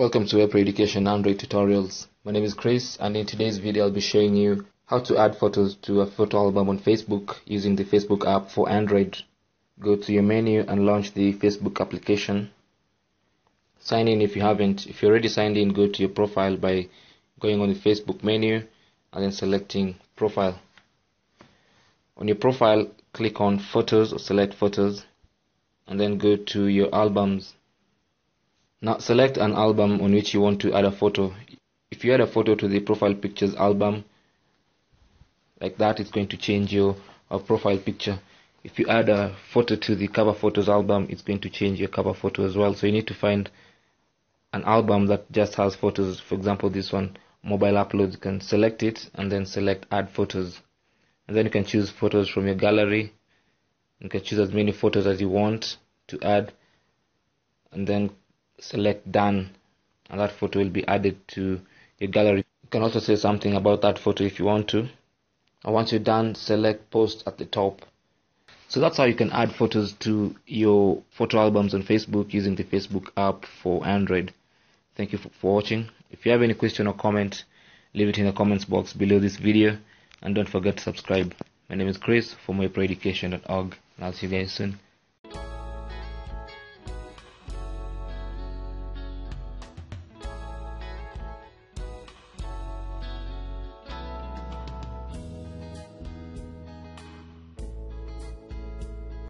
Welcome to WebPro Education Android tutorials. My name is Chris and in today's video I'll be showing you how to add photos to a photo album on Facebook using the Facebook app for Android. Go to your menu and launch the Facebook application. Sign in if you haven't. If you're already signed in, go to your profile by going on the Facebook menu and then selecting profile. On your profile, click on photos or select photos and then go to your albums. Now select an album on which you want to add a photo. If you add a photo to the profile pictures album, like that, it's going to change your uh, profile picture. If you add a photo to the cover photos album, it's going to change your cover photo as well. So you need to find an album that just has photos. For example, this one, mobile uploads. You can select it and then select add photos. And then you can choose photos from your gallery. You can choose as many photos as you want to add. And then select done. And that photo will be added to your gallery. You can also say something about that photo if you want to. And once you're done, select post at the top. So that's how you can add photos to your photo albums on Facebook using the Facebook app for Android. Thank you for, for watching. If you have any question or comment, leave it in the comments box below this video and don't forget to subscribe. My name is Chris from webproeducation.org and I'll see you guys soon.